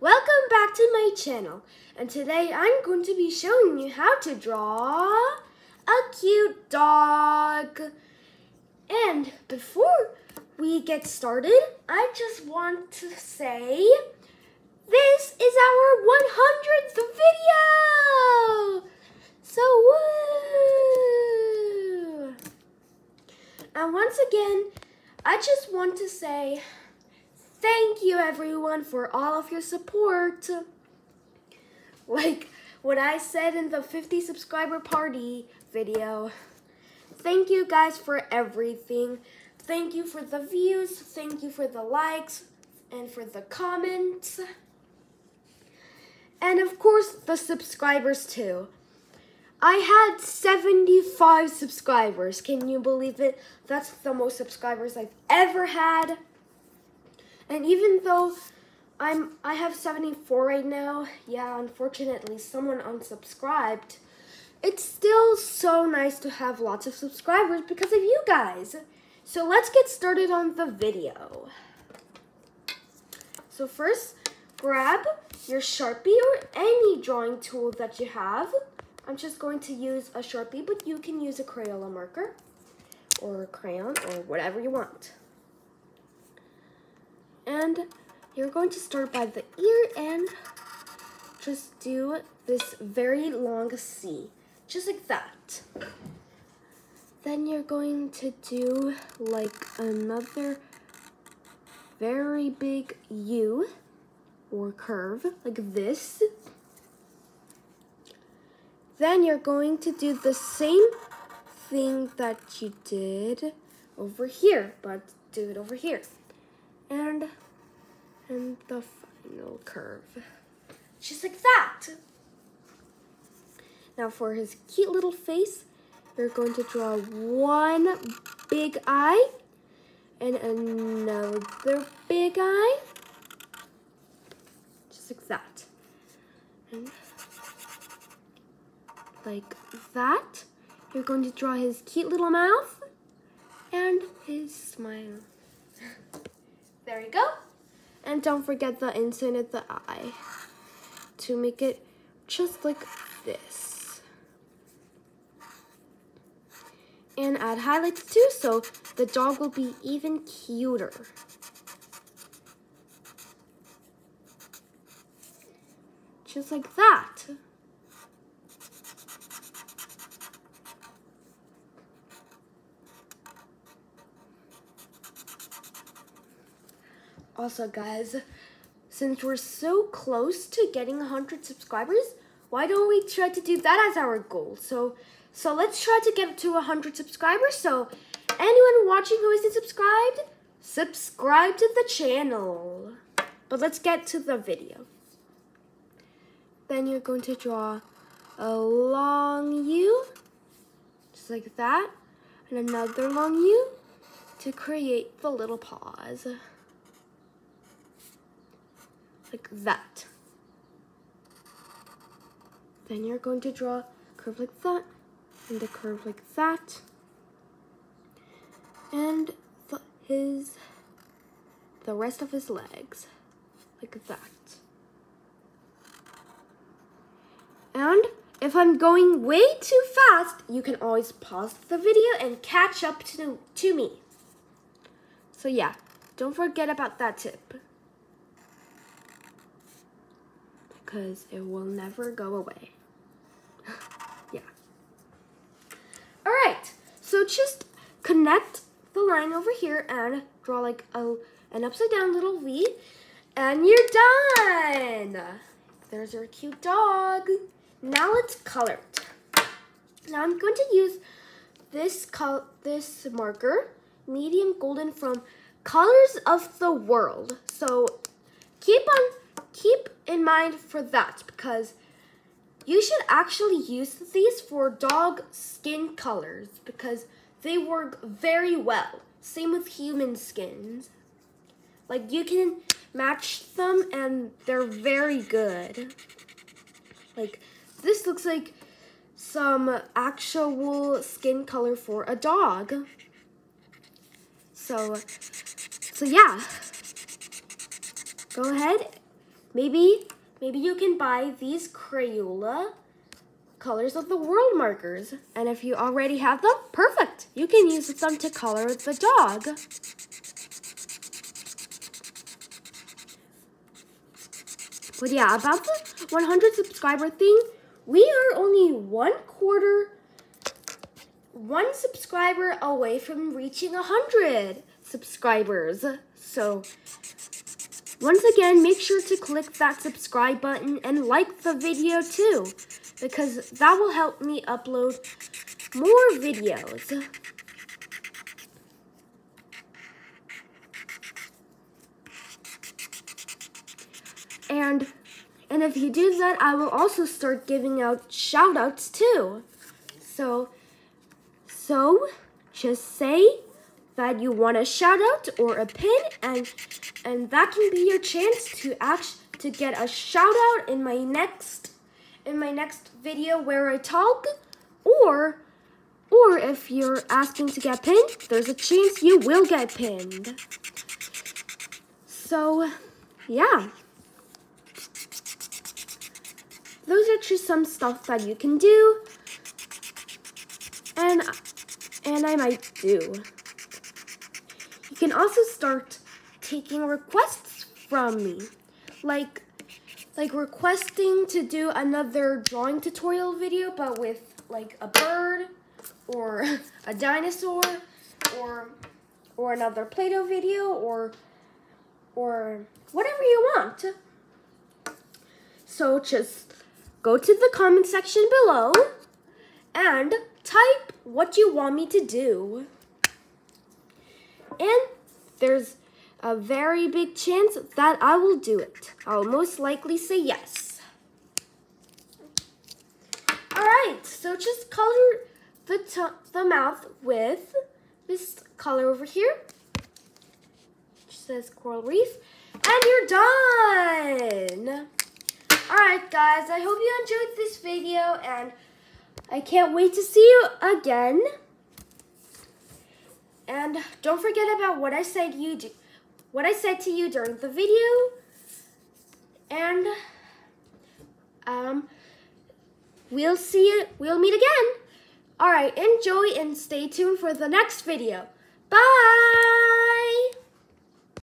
Welcome back to my channel and today I'm going to be showing you how to draw a cute dog. And before we get started, I just want to say this is our 100th video! So woo! And once again, I just want to say thank you everyone for all of your support. Like what I said in the 50 subscriber party video. Thank you guys for everything. Thank you for the views, thank you for the likes, and for the comments. And of course, the subscribers too. I had 75 subscribers. Can you believe it? That's the most subscribers I've ever had. And even though I'm I have 74 right now, yeah, unfortunately someone unsubscribed. It's still so nice to have lots of subscribers because of you guys. So let's get started on the video. So first, grab your Sharpie or any drawing tool that you have. I'm just going to use a Sharpie, but you can use a Crayola marker or a crayon or whatever you want. And you're going to start by the ear and just do this very long C, just like that. Then you're going to do like another very big U or curve, like this. Then you're going to do the same thing that you did over here, but do it over here. And, and the final curve. Just like that. Now for his cute little face, you're going to draw one big eye and another big eye. Just like that. And like that. You're going to draw his cute little mouth and his smile. there you go. And don't forget the inside of the eye to make it just like this. And add highlights too so the dog will be even cuter. Just like that. Also, guys, since we're so close to getting 100 subscribers, why don't we try to do that as our goal? So, so let's try to get to 100 subscribers. So, anyone watching who isn't subscribed, subscribe to the channel. But let's get to the video. Then you're going to draw a long U, just like that, and another long U to create the little paws like that. Then you're going to draw a curve like that, and a curve like that, and the, his, the rest of his legs, like that. And if I'm going way too fast, you can always pause the video and catch up to, to me. So yeah, don't forget about that tip. Because it will never go away. yeah. All right, so just connect the line over here and draw like a, an upside down little V and you're done. There's our cute dog. Now let's color it. Now I'm going to use this col this marker, medium golden from Colors of the World. So keep on keep in mind for that because you should actually use these for dog skin colors because they work very well. Same with human skins. Like you can match them and they're very good. Like this looks like some actual skin color for a dog. So, so yeah. Go ahead maybe maybe you can buy these Crayola colors of the world markers. And if you already have them, perfect. You can use them to color the dog. But yeah, about the 100 subscriber thing, we are only one quarter, one subscriber away from reaching 100 subscribers. So, once again, make sure to click that subscribe button and like the video too, because that will help me upload more videos. And and if you do that, I will also start giving out shoutouts too. So so just say that you want a shout out or a pin and and that can be your chance to act to get a shout out in my next in my next video where I talk or or if you're asking to get pinned, there's a chance you will get pinned. So, yeah. Those are just some stuff that you can do. And and I might do. You can also start taking requests from me. Like like requesting to do another drawing tutorial video but with like a bird or a dinosaur or or another Play-Doh video or or whatever you want. So just go to the comment section below and type what you want me to do. And there's a very big chance that I will do it. I'll most likely say yes. Alright, so just color the, the mouth with this color over here. Which says coral reef. And you're done! Alright guys, I hope you enjoyed this video and I can't wait to see you again. And don't forget about what I said you do, what I said to you during the video. And um we'll see you we'll meet again. Alright, enjoy and stay tuned for the next video. Bye!